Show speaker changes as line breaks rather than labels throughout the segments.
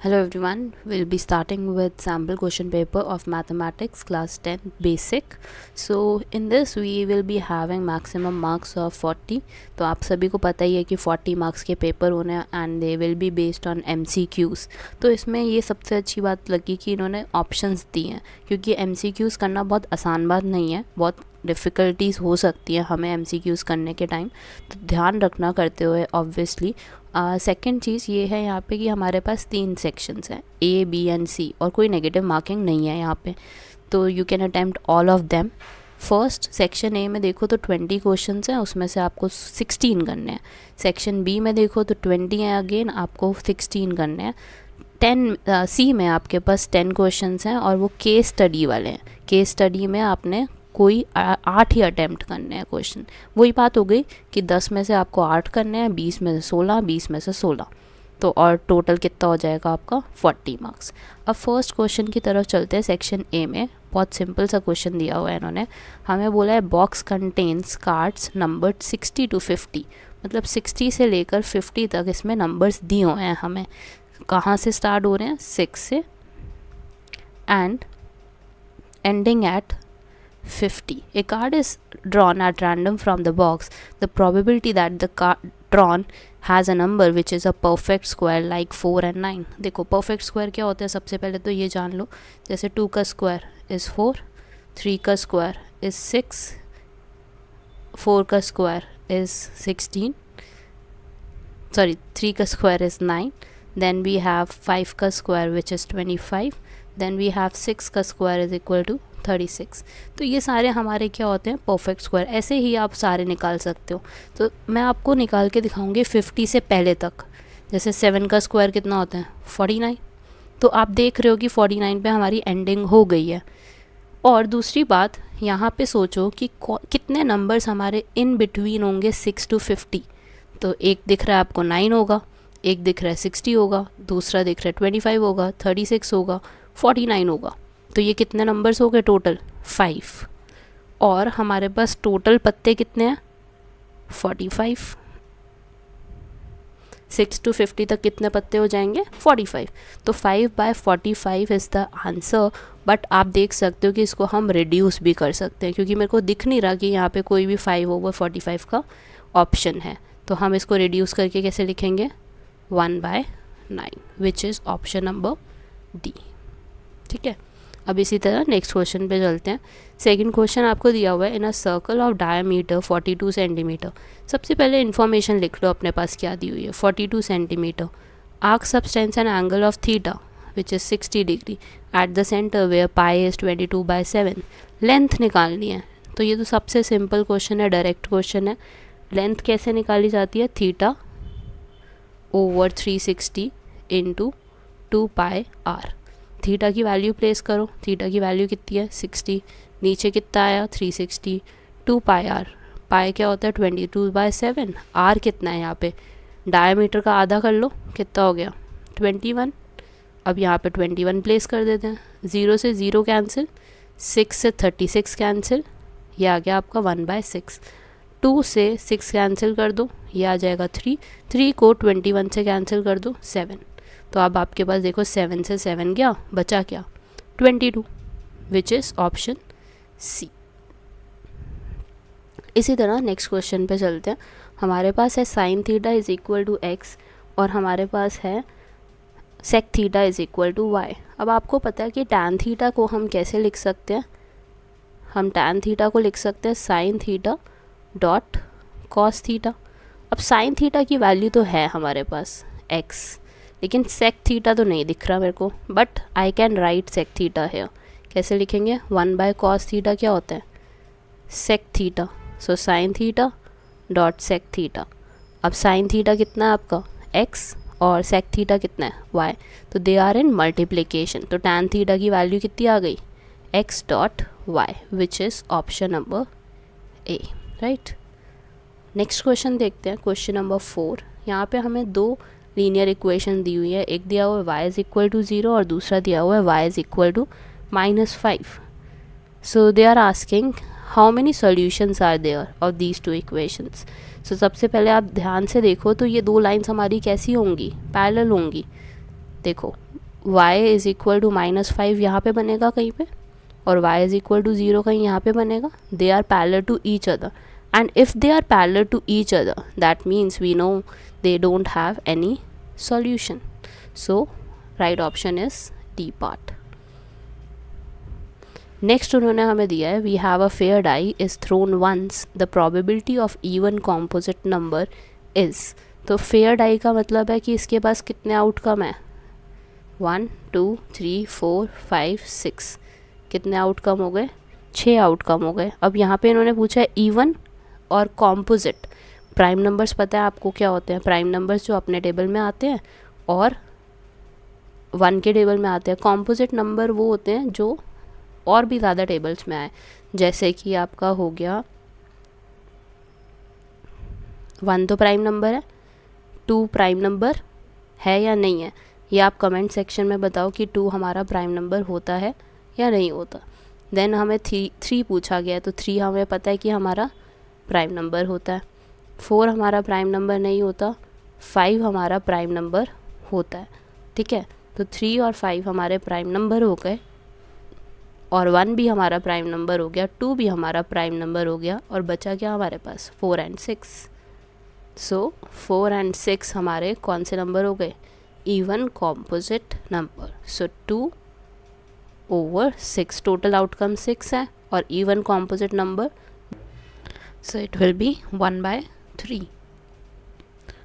Hello everyone, we'll be starting with sample question paper of mathematics class 10 basic. So in this we will be having maximum marks of 40. तो आप सभी को पता ही है कि 40 marks के पेपर होने and they will be based on them तो इसमें ये सबसे अच्छी बात लगी कि इन्होंने ऑप्शंस दिए हैं क्योंकि एम करना बहुत आसान बात नहीं है बहुत डिफ़िकल्टीज़ हो सकती हैं हमें एम करने के टाइम तो ध्यान रखना करते हुए ऑब्वियसली सेकेंड चीज़ ये है यहाँ पे कि हमारे पास तीन सेक्शंस हैं ए बी एंड सी और कोई नेगेटिव मार्किंग नहीं है यहाँ पे। तो you can attempt all of them first section A में देखो तो ट्वेंटी क्वेश्चन हैं, उसमें से आपको सिक्सटीन करने हैं। सेक्शन बी में देखो तो ट्वेंटी हैं अगेन आपको सिक्सटीन करने हैं। टेन सी में आपके पास टेन क्वेश्चन हैं और वो केस स्टडी वाले हैं। केस स्टडी में आपने कोई आठ ही अटैम्प्ट करने हैं क्वेश्चन। वही बात हो गई कि दस में से आपको आठ करने हैं, बीस में से सोलह, बीस में से सोलह। तो और टोटल कितना हो जाएगा आपका? Forty marks. अब फ़र्स्ट क्वेश्चन की तरफ़ चलते हैं सेक्शन ए में। बहुत सिंपल सा क्वेश्चन दिया हुआ है इन्होंने। हमें बोला है box contains cards number sixty to fifty मतलब सिक्सटी से लेकर फिफ्टी तक इसमें नंबर्स दिए हुए हैं हमें। कहाँ से स्टार्ट हो रहे हैं? सिक्स से। And ending at 50. A card is drawn at random from the box. The probability that the card drawn has a number which is a perfect square like 4 and 9. देखो perfect square क्या होता है सबसे पहले तो ये जान लो जैसे 2 का square is 4, 3 का square is 6, 4 का square is 16, sorry 3 का square is 9, then we have 5 का square which is 25, then we have 6 का square is equal to thirty six तो ये सारे हमारे क्या होते हैं? परफेक्ट स्क्वायर ऐसे ही आप सारे निकाल सकते हो। तो मैं आपको निकाल के दिखाऊँगी फिफ्टी से पहले तक। जैसे सेवन का स्क्वायर कितना होता है? फोर्टी नाइन तो आप देख रहे हो कि फोर्टी नाइन पर हमारी एंडिंग हो गई है। और दूसरी बात, यहाँ पे सोचो कि कितने नंबर्स हमारे इन बिटवीन होंगे सिक्स टू फिफ्टी तो एक दिख रहा है आपको नाइन होगा, एक दिख रहा है सिक्सटी होगा, दूसरा दिख रहा है ट्वेंटी फाइव होगा थर्टी सिक्स होगा फोर्टी नाइन होगा। तो ये कितने नंबर्स हो गए टोटल फाइव और हमारे पास टोटल पत्ते कितने हैं? Forty five six to fifty तक कितने पत्ते हो जाएँगे? फोर्टी फाइव तो five by forty five is the answer but आप देख सकते हो कि इसको हम रिड्यूस भी कर सकते हैं, क्योंकि मेरे को दिख नहीं रहा कि यहाँ पे कोई भी फाइव ओवर फोर्टी फाइव का ऑप्शन है। तो हम इसको रिड्यूस करके कैसे लिखेंगे? One by nine which is option number D ठीक है? अब इसी तरह नेक्स्ट क्वेश्चन पे चलते हैं। सेकंड क्वेश्चन आपको दिया हुआ है in a circle of diameter 42 centimetre सबसे पहले इन्फॉर्मेशन लिख लो अपने पास क्या दी हुई है। 42 centimetre arc subtends and angle of theta which is 60 degree at the centre where pi is 22 two by seven length निकालनी है। तो ये तो सबसे सिंपल क्वेश्चन है डायरेक्ट क्वेश्चन है। लेंथ कैसे निकाली जाती है? Theta over 360 sixty into two pi r theta की वैल्यू प्लेस करो। थीटा की वैल्यू कितनी है? सिक्सटी। नीचे कितना आया? Three sixty. Two pi r. Pi क्या होता है? Twenty two by seven. R कितना है यहाँ पे? डायमीटर का आधा कर लो। कितना हो गया? Twenty one. अब यहाँ पे ट्वेंटी वन प्लेस कर देते हैं। ज़ीरो से ज़ीरो कैंसिल। सिक्स से थर्टी सिक्स कैंसिल। ये आ गया आपका वन बाय सिक्स। टू से सिक्स कैंसिल कर दो। ये आ जाएगा थ्री। थ्री को ट्वेंटी वन से कैंसिल कर दो। सेवन। तो अब आपके पास देखो सेवन से सेवन गया, बचा क्या? Twenty two which is option C इसी तरह नेक्स्ट क्वेश्चन पे चलते हैं। हमारे पास है sine theta is equal to X और हमारे पास है sec theta is equal to Y अब आपको पता है कि टैन थीटा को हम कैसे लिख सकते हैं? हम टैन थीटा को लिख सकते हैं sine theta dot cos theta अब साइन थीटा की वैल्यू तो है हमारे पास एक्स लेकिन सेक थीटा तो नहीं दिख रहा मेरे को but I can write sec theta है कैसे लिखेंगे? वन बाय कॉस थीटा क्या होता है? Sec theta so sine theta dot sec theta अब साइन थीटा कितना है आपका? एक्स और सेक थीटा कितना है? वाई तो दे आर इन मल्टीप्लीकेशन तो टैन थीटा की वैल्यू कितनी आ गई? X dot Y which is option number A right next question देखते हैं. क्वेश्चन नंबर फोर यहाँ पे हमें दो लीनियर इक्वेशन दी हुई है। एक दिया हुआ है Y is equal to zero और दूसरा दिया हुआ है Y is equal to minus five so they are asking how many solutions are there of these two equations so सबसे पहले आप ध्यान से देखो तो ये दो लाइन्स हमारी कैसी होंगी? पैरेलल होंगी। देखो, y is equal to minus five यहाँ पर बनेगा कहीं पर और y is equal to zero कहीं यहाँ पे बनेगा। They are parallel to each other and if they are parallel to each other, that means we know they don't have any solution. So, right option is D part. Next उन्होंने हमें दिया है we have a fair die is thrown once the probability of even composite number is तो fair die का मतलब है कि इसके पास कितने आउटकम है? One two three four five six कितने आउटकम हो गए? छः आउटकम हो गए. अब यहाँ पे इन्होंने पूछा है इवन और कॉम्पोजिट प्राइम नंबर्स पता है आपको क्या होते हैं? प्राइम नंबर्स जो अपने टेबल में आते हैं और वन के टेबल में आते हैं। कॉम्पोजिट नंबर वो होते हैं जो और भी ज़्यादा टेबल्स में आए। जैसे कि आपका हो गया वन तो प्राइम नंबर है टू प्राइम नंबर है या नहीं है? ये आप कमेंट सेक्शन में बताओ कि टू हमारा प्राइम नंबर होता है या नहीं होता। देन हमें थ्री थ्री पूछा गया है तो थ्री हमें पता है कि हमारा प्राइम नंबर होता है। फोर हमारा प्राइम नंबर नहीं होता, फाइव हमारा प्राइम नंबर होता है, ठीक है? तो थ्री और फाइव हमारे प्राइम नंबर हो गए, और वन भी हमारा प्राइम नंबर हो गया, टू भी हमारा प्राइम नंबर हो गया, और बचा क्या हमारे पास? Four and six. So four and six हमारे कौन से नंबर हो गए? Even composite number. So two over six, total outcome six है, और even composite number. So it will be one by three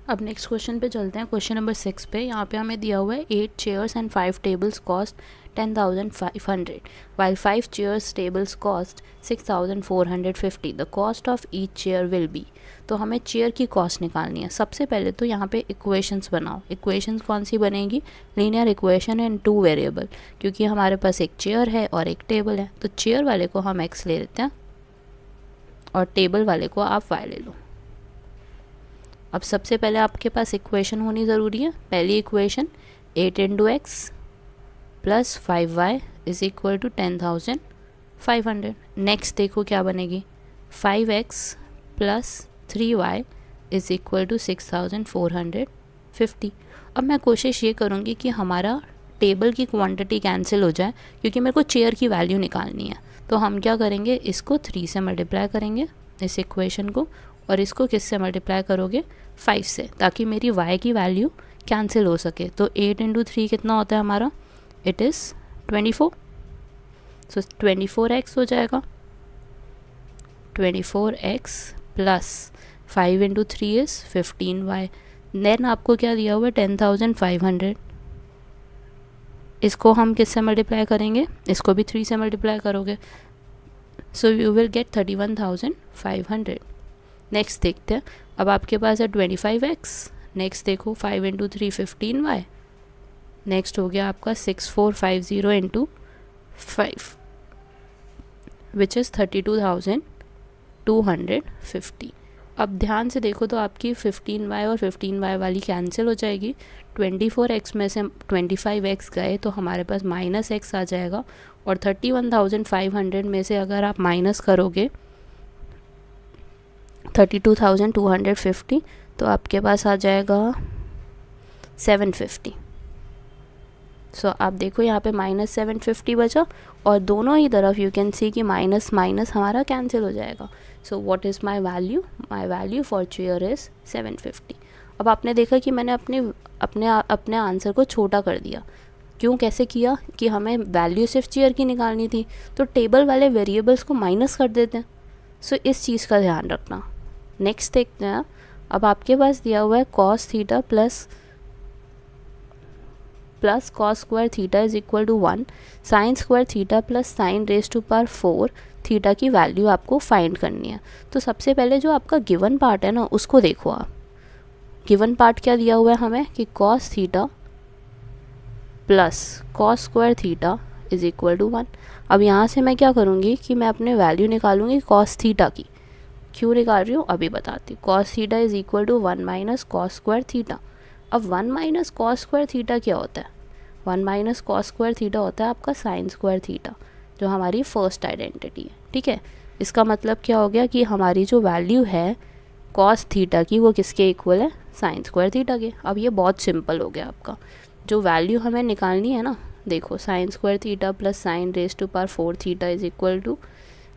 अब नेक्स्ट क्वेश्चन पे चलते हैं। क्वेश्चन नंबर सिक्स पे। यहाँ पे हमें दिया हुआ है eight chairs and five tables cost ten thousand five hundred while five chairs tables cost six thousand four hundred fifty the cost of each chair will be तो हमें चेयर की कॉस्ट निकालनी है। सबसे पहले तो यहाँ पे इक्वेशंस बनाओ। इक्वेशंस कौन सी बनेगी? Linear equation and two variable क्योंकि हमारे पास एक चेयर है और एक टेबल है। तो चेयर वाले को हम एक्स ले लेते हैं और टेबल वाले को आप वाई ले लो। अब सबसे पहले आपके पास इक्वेशन होनी ज़रूरी है। पहली equation eight into X plus five Y is equal to ten thousand five hundred next देखो क्या बनेगी। Five X plus three Y is equal to six thousand four hundred fifty अब मैं कोशिश ये करूँगी कि हमारा टेबल की क्वांटिटी कैंसिल हो जाए, क्योंकि मेरे को चेयर की वैल्यू निकालनी है। तो हम क्या करेंगे, इसको थ्री से मल्टीप्लाई करेंगे इस इक्वेशन को, और इसको किस से मल्टीप्लाई करोगे? फाइव से, ताकि मेरी वाई की वैल्यू कैंसिल हो सके। तो एट इंटू थ्री कितना होता है हमारा? It is twenty four so twenty four X हो जाएगा। Twenty four X plus five into three is fifteen Y then आपको क्या दिया हुआ है? टेन थाउज़ेंड फाइव हंड्रेड इसको हम किससे मल्टीप्लाई करेंगे? इसको भी थ्री से मल्टीप्लाई करोगे। So you will get thirty one thousand five hundred next देखते हैं। अब आपके पास है ट्वेंटी फाइव एक्स नेक्स्ट देखो five into three fifteen Y next हो गया आपका six four five zero into five which is thirty two thousand two hundred fifty अब ध्यान से देखो तो आपकी फिफ्टीन वाई और फिफ्टीन वाई वाली कैंसिल हो जाएगी। ट्वेंटी फोर एक्स में से ट्वेंटी फाइव एक्स गए तो हमारे पास माइनस एक्स आ जाएगा और thirty one thousand five hundred में से अगर आप माइनस करोगे thirty two thousand two hundred fifty तो आपके पास आ जाएगा सेवन फिफ्टी। सो आप देखो यहाँ पे माइनस सेवन फिफ्टी बचा और दोनों ही तरफ़ यू कैन सी कि माइनस माइनस हमारा कैंसिल हो जाएगा। So what is my value my value for chair is seven fifty. अब आपने देखा कि मैंने अपने अपने अपने आंसर को छोटा कर दिया। क्यों कैसे किया? कि हमें वैल्यू सिर्फ़ चेयर की निकालनी थी तो टेबल वाले वेरिएबल्स को माइनस कर देते हैं। सो so, इस चीज़ का ध्यान रखना। नेक्स्ट देखते हैं। अब आपके पास दिया हुआ है cos theta plus plus cos square theta is equal to one sine square theta plus sine raise to power four theta की वैल्यू आपको फाइंड करनी है। तो सबसे पहले जो आपका गिवन पार्ट है ना, उसको देखो आप। गिवन पार्ट क्या दिया हुआ है हमें? कि cos theta plus cos square theta is equal to one अब यहाँ से मैं क्या करूँगी कि मैं अपने वैल्यू निकालूँगी कॉस थीटा की। क्यों निकाल रही हूँ? अभी बताती हूँ। Cos theta is equal to one minus cos square theta अब one minus cos square theta क्या होता है? One minus cos square theta होता है आपका साइन स्क्वायर थीटा जो हमारी फ़र्स्ट आइडेंटिटी है। ठीक है? इसका मतलब क्या हो गया कि हमारी जो वैल्यू है कॉस थीटा की, वो किसके इक्वल है? साइन स्क्वायर थीटा के। अब ये बहुत सिंपल हो गया आपका। जो वैल्यू हमें निकालनी है ना, देखो sine square theta plus sine raise to power four theta is equal to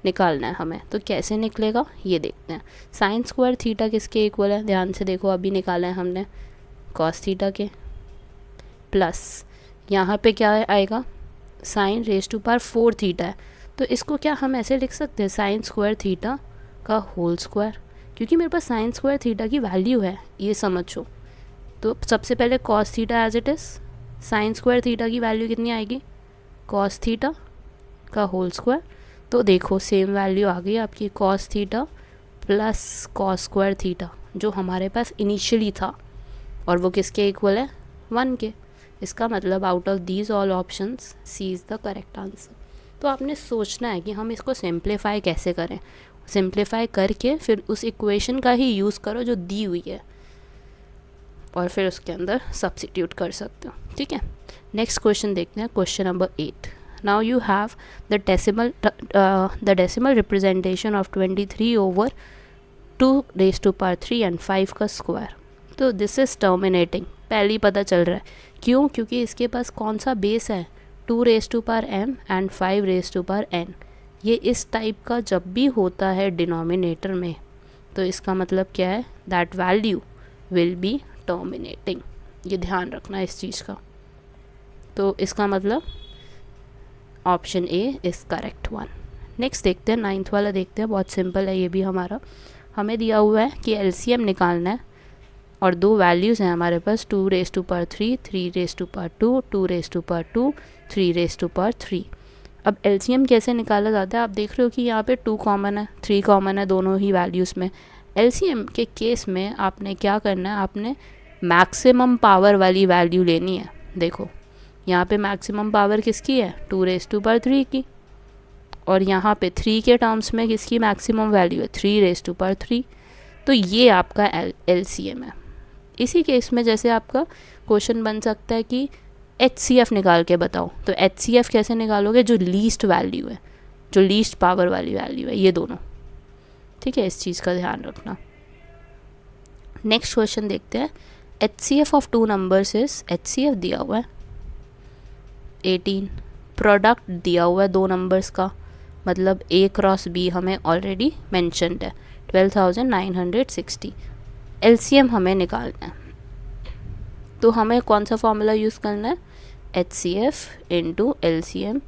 निकालना है हमें। तो कैसे निकलेगा? ये देखते हैं। साइन स्क्वायर थीटा किसके इक्वल है? ध्यान से देखो, अभी निकाला है हमने। कॉस थीटा के। प्लस यहाँ पे क्या आएगा? Sine raise to power four theta है। तो इसको क्या हम ऐसे लिख सकते हैं? साइन स्क्वायर थीटा का होल स्क्वायर क्योंकि मेरे पास साइन स्क्वायर थीटा की वैल्यू है, ये समझो। तो सबसे पहले cos theta as it is sine square theta की वैल्यू कितनी आएगी? कॉस थीटा का होल स्क्वायर तो देखो सेम वैल्यू आ गई आपकी cos theta plus cos square theta जो हमारे पास इनिशियली था। और वो किसके इक्वल है? वन के। इसका मतलब out of these all options C is the correct answer तो आपने सोचना है कि हम इसको सिंप्लीफाई कैसे करें। सिंप्लीफाई करके फिर उस इक्वेशन का ही यूज़ करो जो दी हुई है। और फिर उसके अंदर सब्सिट्यूट कर सकते हो। ठीक है? नेक्स्ट क्वेश्चन देखते हैं question number eight now you have the decimal uh, the decimal representation of 23 over 2 raised to power 3 and 5 का स्क्वायर तो दिस इज़ टर्मिनेटिंग पहले ही पता चल रहा है। क्यों? क्योंकि इसके पास कौन सा बेस है? Two raise to power M and five raise to power N ये इस टाइप का जब भी होता है डिनोमिनेटर में तो इसका मतलब क्या है? That value will be terminating ये ध्यान रखना इस चीज़ का। तो इसका मतलब option A is correct one. Next देखते हैं, नाइन्थ वाला देखते हैं, बहुत सिंपल है ये भी हमारा। हमें दिया हुआ है कि एलसीएम निकालना है और दो वैल्यूज़ हैं हमारे पास, two raise to power three three raise to power two two raise to power two, three raise to power three. अब एलसीएम कैसे निकाला जाता है? आप देख रहे हो कि यहाँ पे टू कॉमन है, थ्री कॉमन है, दोनों ही वैल्यूज़ में। एलसीएम के केस में आपने क्या करना है? आपने मैक्सिमम पावर वाली वैल्यू लेनी है। देखो यहाँ पे मैक्सिमम पावर किसकी है? Two raise to power three की। और यहाँ पे थ्री के टर्म्स में किसकी मैक्सिमम वैल्यू है? Three raise to power three तो ये आपका एल सी एम है। इसी केस में जैसे आपका क्वेश्चन बन सकता है कि एच सी एफ़ निकाल के बताओ। तो एच सी एफ़ कैसे निकालोगे? जो लीस्ट वैल्यू है। जो लीस्ट पावर वाली वैल्यू है। ये दोनों। ठीक है? इस चीज़ का ध्यान रखना। नेक्स्ट क्वेश्चन देखते हैं। H C F of two numbers is H C F दिया हुआ है। एटीन प्रोडक्ट दिया हुआ है दो नंबर्स का। मतलब ए क्रॉस बी हमें ऑलरेडी मैंशनड है। Twelve thousand nine hundred sixty L C M हमें निकालना है। तो हमें कौन सा फॉर्मूला यूज़ करना है? H C F into L C M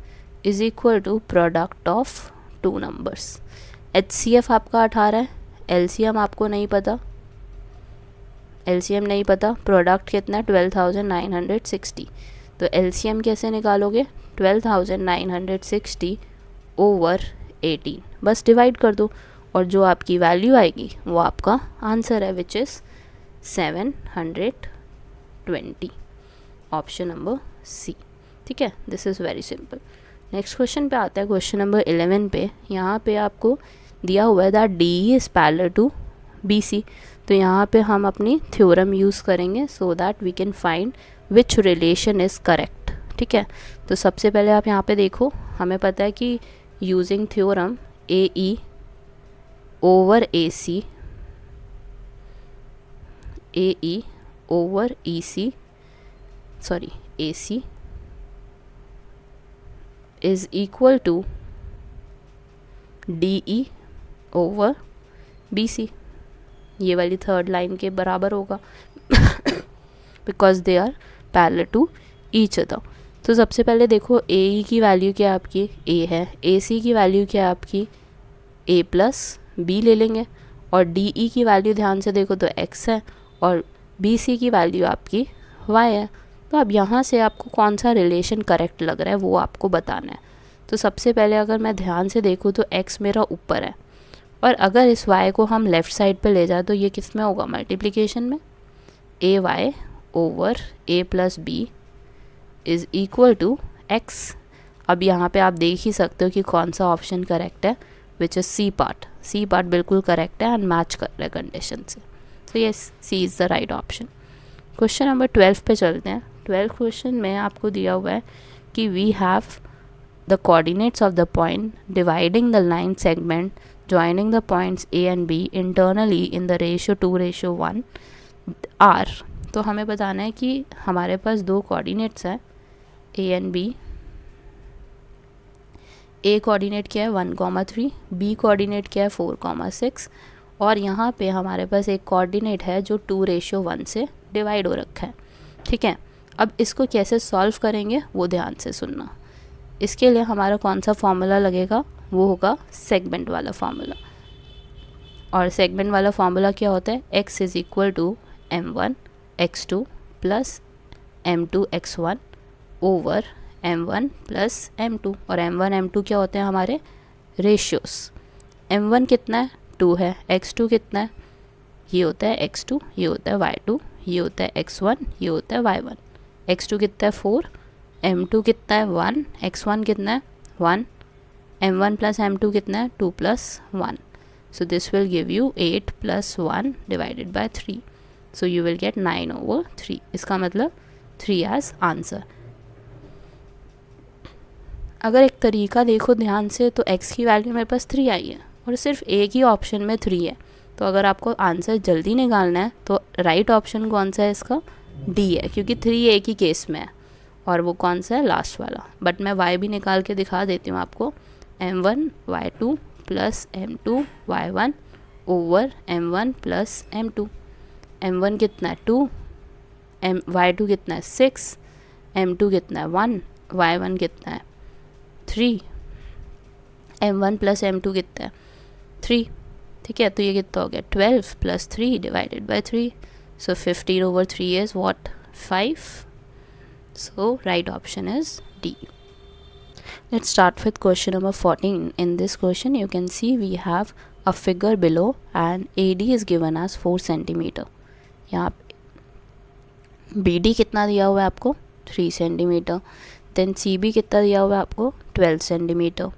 is equal to product of two numbers H C F आपका अठारह है। एल सी एम आपको नहीं पता। एल सी एम नहीं पता। प्रोडक्ट कितना? है twelve thousand nine hundred sixty तो एलसीएम कैसे निकालोगे? Twelve thousand nine hundred sixty over eighteen बस डिवाइड कर दो और जो आपकी वैल्यू आएगी, वो आपका आंसर है which is seven hundred twenty option number C ठीक है? This is very simple next question पे आता है क्वेश्चन नंबर इलेवन पे. यहाँ पे आपको दिया हुआ है that D is parallel to B C तो यहाँ पे हम अपनी थ्योरम यूज़ करेंगे so that we can find which relation is correct ठीक है? तो सबसे पहले आप यहाँ पे देखो, हमें पता है कि using theorem A E over A C A E over E C sorry A C is equal to D E over B C ये वाली थर्ड लाइन के बराबर होगा because they are parallel to each other तो सबसे पहले देखो ए ई की वैल्यू क्या आपकी? ए है। ए सी की वैल्यू क्या आपकी? ए प्लस बी ले लेंगे। और डी ई की वैल्यू ध्यान से देखो तो एक्स है और बी सी की वैल्यू आपकी वाई है। तो अब यहाँ से आपको कौन सा रिलेशन करेक्ट लग रहा है, वो आपको बताना है। तो सबसे पहले अगर मैं ध्यान से देखूँ तो एक्स मेरा ऊपर है। और अगर इस वाई को हम लेफ़्ट साइड पे ले जाए तो ये किसमें होगा? मल्टीप्लिकेशन में? A Y over A plus B is equal to X अब यहाँ पे आप देख ही सकते हो कि कौन सा ऑप्शन करेक्ट है which is C part C part बिल्कुल करेक्ट है एंड मैच कर रहा है कंडीशन से. तो ये C is the right option question number twelve पे चलते हैं. ट्वेल्व क्वेश्चन में आपको दिया हुआ है कि we have the coordinates of the point dividing the line segment joining the points A and B internally in the ratio two ratio one R तो हमें बताना है कि हमारे पास दो कोऑर्डिनेट्स हैं A and B A coordinate क्या है? One comma three B coordinate क्या है? फोर कॉमा सिक्स और यहाँ पे हमारे पास एक कोऑर्डिनेट है जो टू रेशियो वन से डिवाइड हो रखा है। ठीक है? अब इसको कैसे सॉल्व करेंगे? वो ध्यान से सुनना। इसके लिए हमारा कौन सा फॉर्मूला लगेगा? वो होगा सेगमेंट वाला फार्मूला और सेगमेंट वाला फार्मूला क्या होता है? X is equal to m one x two plus m two x one over m one plus m two और एम वन एम टू क्या होते हैं हमारे? रेशियोस एम वन कितना है? टू है. एक्स टू कितना है? ये होता है एक्स टू ये होता है वाई टू ये होता है एक्स वन ये होता है वाई वन एक्स टू कितना है? फोर एम टू कितना है? वन एक्स वन कितना है? One m one plus m two कितना है? Two plus one so this will give you 8 plus 1 divided by 3 so you will get 9 over 3 इसका मतलब 3 as आंसर अगर एक तरीका देखो ध्यान से तो x की वैल्यू मेरे पास थ्री आई है और सिर्फ़ एक ही ऑप्शन में थ्री है। तो अगर आपको आंसर जल्दी निकालना है तो राइट ऑप्शन कौन सा है इसका? डी है, क्योंकि थ्री एक ही केस में है और वो कौन सा है? लास्ट वाला। बट मैं वाई भी निकाल के दिखा देती हूँ आपको। M one y two plus m two y one over m one plus m two m one कितना है? टू एम वाई टू कितना है? सिक्स एम टू कितना है? वन वाई वन कितना है? Three m one plus m two कितना है? थ्री ठीक है तो ये कितना हो गया? Twelve plus three divided by three so fifteen over three is what five so right option is D let's start with question number 14 in this question, you can see we have a figure below and AD is given as 4 centimeter. यहाँ B D कितना दिया हुआ है आपको? Three centimetre then C B कितना दिया हुआ है आपको? 12 centimetre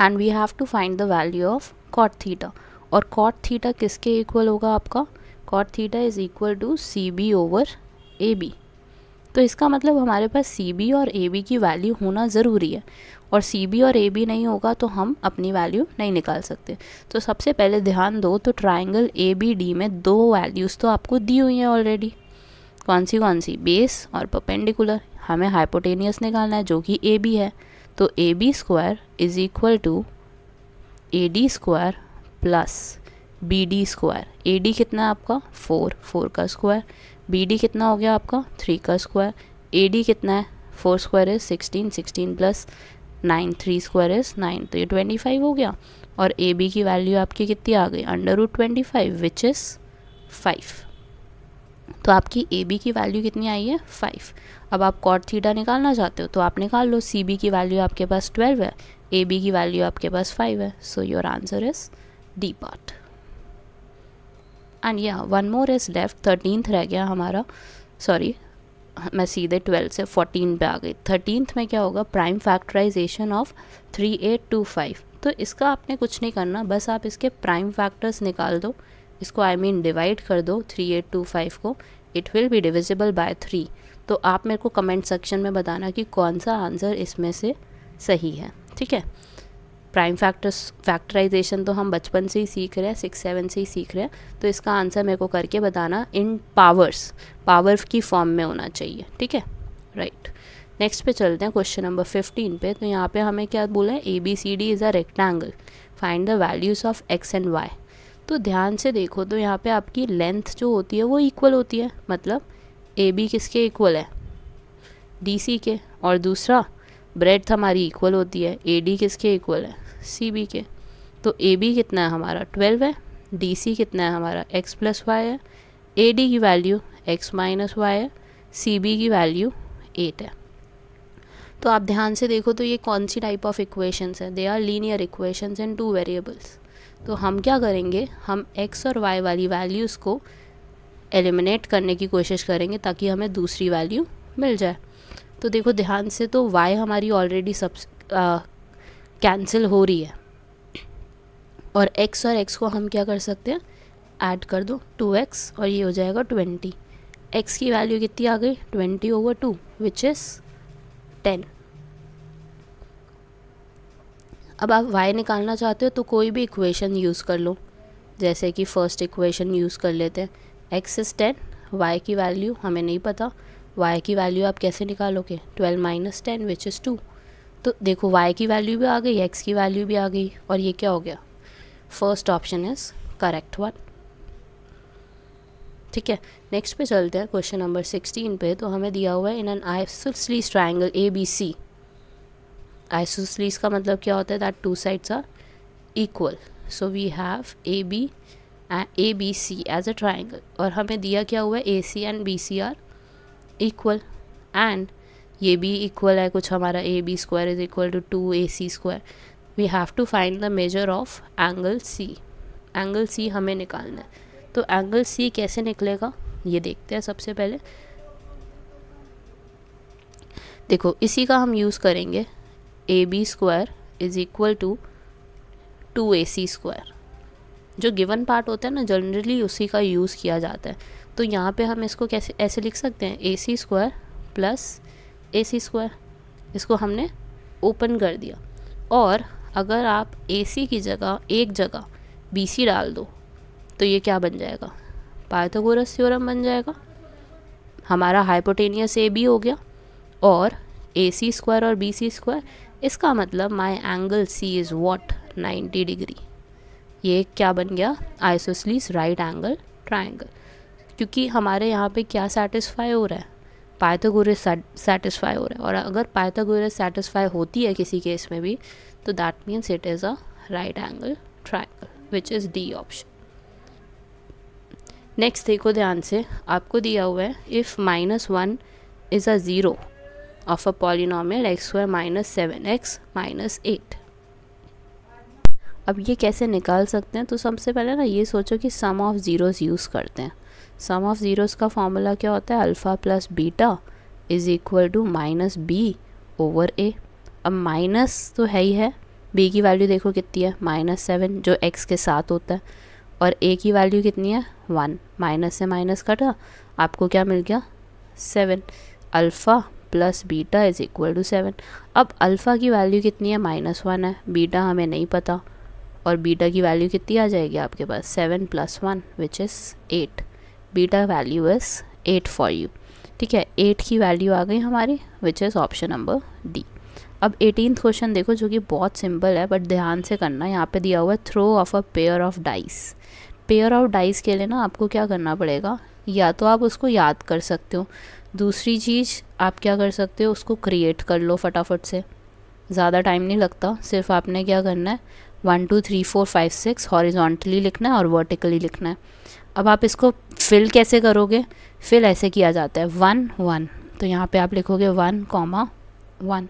and we have to find the value of cot theta और कॉट थीटा किसके इक्वल होगा आपका? Cot theta is equal to C B over A B तो इसका मतलब हमारे पास सी बी और ए बी की वैल्यू होना ज़रूरी है। और सी बी और ए बी नहीं होगा तो हम अपनी वैल्यू नहीं निकाल सकते। तो सबसे पहले ध्यान दो तो ट्राइंगल ए बी डी में दो वैल्यूज़ तो आपको दी हुई हैं ऑलरेडी कौन सी कौन सी? बेस और परपेंडिकुलर हमें हाइपोटेनियस निकालना है, जो कि ए बी है। तो A B square is equal to A D square plus B D square A D कितना है आपका? फोर फोर का स्क्वायर बी डी कितना हो गया आपका? थ्री का स्क्वायर ए डी कितना है? Four square is sixteen sixteen plus nine three square is nine तो ये ट्वेंटी फाइव हो गया. और ए बी की वैल्यू आपकी कितनी आ गई? Under root twenty five which is five तो आपकी ए बी की वैल्यू कितनी आई है? फाइव अब आप कॉट थीटा निकालना चाहते हो तो आप निकाल लो. सी बी की वैल्यू आपके पास ट्वेल्व है. ए बी की वैल्यू आपके पास फाइव है. So your answer is D part and या one more is left thirteenth रह गया हमारा. सॉरी मैं सीधे ट्वेल्थ से फोर्टीन पे आ गई. थर्टीनथ में क्या होगा? Prime factorization of three eight two five तो इसका आपने कुछ नहीं करना. बस आप इसके प्राइम फैक्टर्स निकाल दो. इसको आई मीन डिवाइड कर दो थ्री एट टू फाइव को. It will be divisible by three तो आप मेरे को कमेंट सेक्शन में बताना कि कौन सा आंसर इसमें से सही है. ठीक है? प्राइम फैक्टर्स फैक्टराइजेशन तो हम बचपन से ही सीख रहे हैं सिक्स सेवन से ही सीख रहे हैं। तो इसका आंसर मेरे को करके बताना इन पावर्स पावर की फॉर्म में होना चाहिए, ठीक है? राइट नेक्स्ट पे चलते हैं क्वेश्चन नंबर फिफ्टीन पे। तो यहाँ पे हमें क्या बोला है? A B C D is a rectangle find the values of x and y तो ध्यान से देखो तो यहाँ पे आपकी लेंथ जो होती है, वो इक्वल होती है। मतलब ए बी किसके इक्वल है? डी सी के। और दूसरा ब्रेड हमारी इक्वल होती है। ए डी किसके इक्वल है? सी बी के। तो ए बी कितना है हमारा? ट्वेल्व है। डी सी कितना है हमारा? एक्स प्लस वाई है। ए डी की वैल्यू एक्स माइनस वाई है। सी बी की वैल्यू एट है। तो आप ध्यान से देखो तो ये कौन सी टाइप ऑफ़ इक्वेशंस है? They are linear equations and two variables तो हम क्या करेंगे? हम एक्स और वाई वाली वैल्यूज़ को एलिमिनेट करने की कोशिश करेंगे ताकि हमें दूसरी वैल्यू मिल जाए। तो देखो ध्यान से तो वाई हमारी ऑलरेडी सब कैंसिल हो रही है। और एक्स और एक्स को हम क्या कर सकते हैं? ऐड कर दो टू एक्स और ये हो जाएगा ट्वेंटी एक्स की वैल्यू कितनी आ गई? Twenty over two which is ten अब आप वाई निकालना चाहते हो तो कोई भी इक्वेशन यूज़ कर लो। जैसे कि फ़र्स्ट इक्वेशन यूज़ कर लेते हैं। एक्स इज़ टेन वाई की वैल्यू हमें नहीं पता। वाई की वैल्यू आप कैसे निकालोगे? Twelve minus ten which is two तो देखो वाई की वैल्यू भी आ गई एक्स की वैल्यू भी आ गई, और ये क्या हो गया? First option is correct one ठीक है? नेक्स्ट पे चलते हैं क्वेश्चन नंबर सिक्सटीन पे तो हमें दिया हुआ है in an isosceles triangle A B C isosceles का मतलब क्या होता है? That two sides are equal so we have A B A B C as a triangle और हमें दिया क्या हुआ है? A C and B C are equal and ये भी इक्वल है, कुछ हमारा A B square is equal to two A C square we have to find the measure of angle C angle C हमें निकालना है. तो एंगल सी कैसे निकलेगा? ये देखते हैं सबसे पहले. देखो, इसी का हम यूज़ करेंगे. A B square is equal to two A C square जो गिवन पार्ट होता है ना जनरली उसी का यूज़ किया जाता है. तो यहाँ पे हम इसको कैसे, ऐसे लिख सकते हैं? A C square plus A C square इसको हमने ओपन कर दिया। और अगर आप ए सी की जगह, एक जगह बी सी डाल दो तो ये क्या बन जाएगा? पाइथागोरस थ्योरम बन जाएगा। हमारा हाइपोटेनियस ए बी हो गया और ए सी स्क्वायर और बी सी स्क्वायर इसका मतलब my angle C is what 90 degree. ये क्या बन गया? आइसोसलीस राइट एंगल ट्राइंगल क्योंकि हमारे यहाँ पे क्या सेटिस्फाई हो रहा है? पाइथागोरस सेटिस्फाई हो रहा है। और अगर पाइथागोरस सेटिस्फाई होती है किसी केस में भी तो that means it is a right angle triangle which is D option next देखो ध्यान से, आपको दिया हुआ है if minus one is a zero of a polynomial x square minus seven x minus eight अब ये कैसे निकाल सकते हैं? तो सबसे पहले ना ये सोचो कि सम ऑफ़ ज़ीरोज़ यूज़ करते हैं। सम ऑफ़ ज़ीरोज़ का फॉर्मूला क्या होता है? Alpha plus beta is equal to minus B over A अब माइनस तो है ही है। बी की वैल्यू देखो कितनी है? माइनस सेवन जो एक्स के साथ होता है। और ए की वैल्यू कितनी है? वन माइनस से माइनस कटा। आपको क्या मिल गया? Seven alpha plus beta is equal to seven अब अल्फ़ा की वैल्यू कितनी है? माइनस वन है। बीटा हमें नहीं पता। और बीटा की वैल्यू कितनी आ जाएगी आपके पास? Seven plus one which is eight beta value is eight for you ठीक है एट की वैल्यू आ गई हमारी which is option number D अब एटीन क्वेश्चन देखो, जो कि बहुत सिंपल है बट ध्यान से करना, यहाँ पे दिया हुआ है throw of a pair of dice pair of dice के लिए ना आपको क्या करना पड़ेगा? या तो आप उसको याद कर सकते हो। दूसरी चीज़, आप क्या कर सकते हो, उसको क्रिएट कर लो फटाफट से। ज़्यादा टाइम नहीं लगता, सिर्फ़ आपने क्या करना है one two three four five six horizontally लिखना है और वर्टिकली लिखना है। अब आप इसको फिल कैसे करोगे? फिल ऐसे किया जाता है। वन वन तो यहाँ पे आप लिखोगे वन कॉमा वन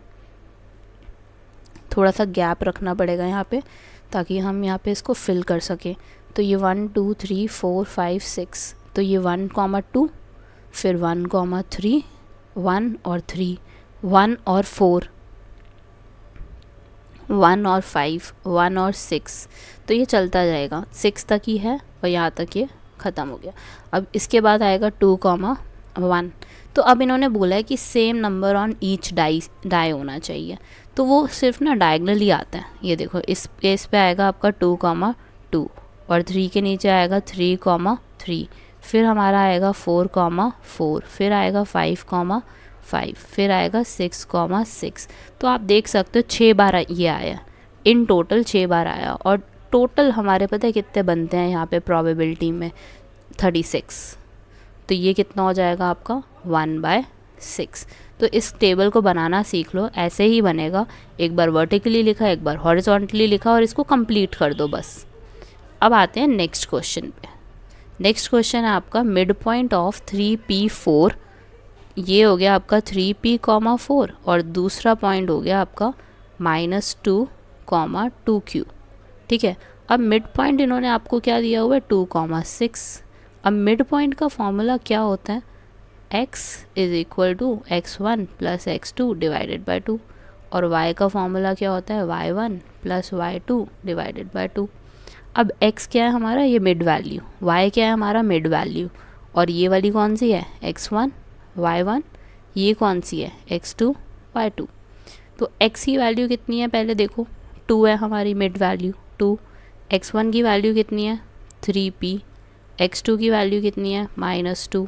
थोड़ा सा गैप रखना पड़ेगा यहाँ पे, ताकि हम यहाँ पे इसको फिल कर सकें। तो ये one two three four five six तो ये वन कॉमा टू फिर वन कॉमा थ्री वन और थ्री वन और फोर वन और फाइव वन और सिक्स तो ये चलता जाएगा। सिक्स तक ही है और यहाँ तक ये ख़त्म हो गया। अब इसके बाद आएगा टू कॉमा वन तो अब इन्होंने बोला है कि same number on each die die होना चाहिए। तो वो सिर्फ़ ना डायगनली आता है। ये देखो, इस केस पे आएगा आपका टू कॉमा टू और थ्री के नीचे आएगा थ्री कॉमा थ्री फिर हमारा आएगा फोर कॉमा फोर फिर आएगा फाइव कॉमा फाइव फिर आएगा सिक्स कॉमा सिक्स तो आप देख सकते हो छः बार ये आया। इन टोटल छः बार आया और टोटल हमारे पता है कितने बनते हैं यहाँ पे प्रोबेबिलिटी में? थर्टी सिक्स तो ये कितना हो जाएगा आपका? वन बाय सिक्स तो इस टेबल को बनाना सीख लो, ऐसे ही बनेगा। एक बार वर्टिकली लिखा, एक बार हॉरिजॉन्टली लिखा और इसको कंप्लीट कर दो बस। अब आते हैं नेक्स्ट क्वेश्चन पे। नेक्स्ट क्वेश्चन है आपका mid point of three P four ये हो गया आपका थ्री पी कॉमा फोर और दूसरा पॉइंट हो गया आपका minus two comma two Q ठीक है? अब मिड पॉइंट इन्होंने आपको क्या दिया हुआ है? टू कॉमा सिक्स अब मिड पॉइंट का फॉर्मूला क्या होता है? x is equal to x one plus x two divided by two और y का फॉर्मूला क्या होता है? Y one plus y two divided by two अब x क्या है हमारा? ये मिड वैल्यू y क्या है हमारा? मिड वैल्यू और ये वाली कौन सी है? x वन वाई वन ये कौन सी है? एक्स टू वाई टू तो एक्स की वैल्यू कितनी है? पहले देखो. टू है हमारी mid value two, x one की वैल्यू कितनी है? थ्री पी, एक्स टू की वैल्यू कितनी है? माइनस टू,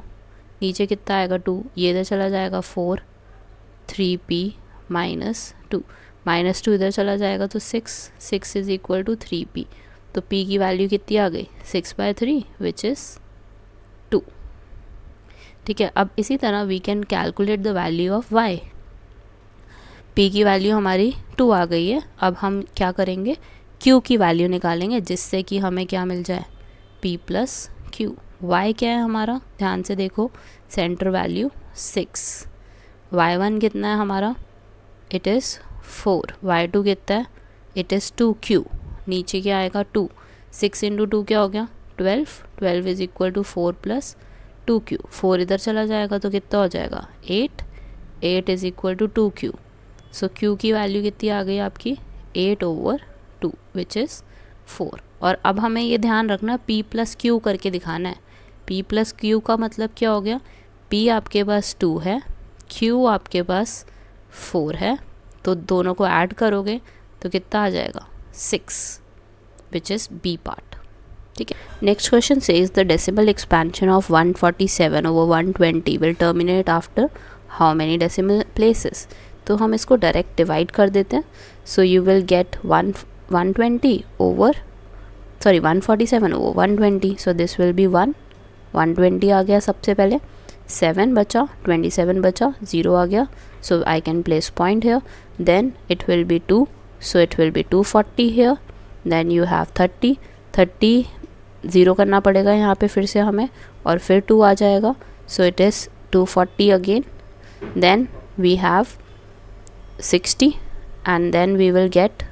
नीचे कितना आएगा टू? ये इधर चला जाएगा four, three P minus two minus two इधर चला जाएगा तो six six is equal to three P तो पी की वैल्यू कितनी आ गई? Six by three which is two. ठीक है, अब इसी तरह we can calculate the value of y P की वैल्यू हमारी टू आ गई है, अब हम क्या करेंगे? क्यू की वैल्यू निकालेंगे जिससे कि हमें क्या मिल जाए? पी प्लस क्यू वाई क्या है हमारा? ध्यान से देखो centre value six y one कितना है हमारा? It is four y two कितना है? इट इज़ टू क्यू नीचे क्या आएगा? टू सिक्स इंटू टू क्या हो गया? Twelve twelve is equal to four plus two Q four इधर चला जाएगा तो कितना हो जाएगा? Eight eight is equal to two Q so Q की वैल्यू कितनी आ गई आपकी? Eight over two which is four और अब हमें ये ध्यान रखना पी प्लस क्यू करके दिखाना है। पी प्लस क्यू का मतलब क्या हो गया? पी आपके पास टू है क्यू आपके पास फोर है। तो दोनों को ऐड करोगे तो कितना आ जाएगा? Six which is B part ठीक है? नेक्स्ट क्वेश्चन से is the decimal expansion of 147 over 120 will terminate after how many decimal places तो हम इसको डायरेक्ट डिवाइड कर देते हैं। So you will get one one twenty over sorry one forty seven over one twenty so this will be one one twenty आ गया सबसे पहले. Seven बचा ट्वेंटी सेवन बचा ज़ीरो आ गया. So I can place point here then it will be two so it will be two forty here then you have thirty thirty zero करना पड़ेगा यहाँ पे फिर से हमें. और फिर टू आ जाएगा. So it is two forty again then we have sixty and then we will get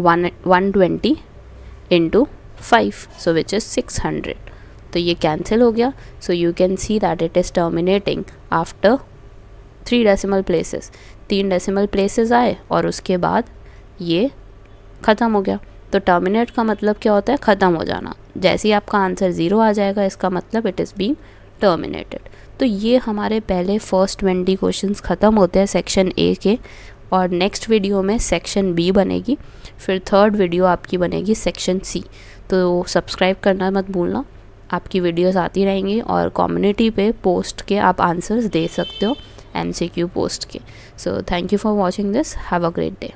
one one twenty into five so which is six hundred तो ये कैंसिल हो गया. So you can see that it is terminating after three decimal places तीन decimal places आए और उसके बाद ये ख़त्म हो गया. तो टर्मिनेट का मतलब क्या होता है? ख़त्म हो जाना. जैसे ही आपका आंसर ज़ीरो आ जाएगा, इसका मतलब इट इज़ बीइंग टर्मिनेटेड तो ये हमारे पहले फ़र्स्ट ट्वेंटी क्वेश्चंस ख़त्म होते हैं सेक्शन ए के. और नेक्स्ट वीडियो में सेक्शन बी बनेगी, फिर थर्ड वीडियो आपकी बनेगी सेक्शन सी तो सब्सक्राइब करना मत भूलना, आपकी वीडियोस आती रहेंगी और कम्युनिटी पे पोस्ट के आप आंसर्स दे सकते हो एमसीक्यू पोस्ट के. So thank you for watching this have a great day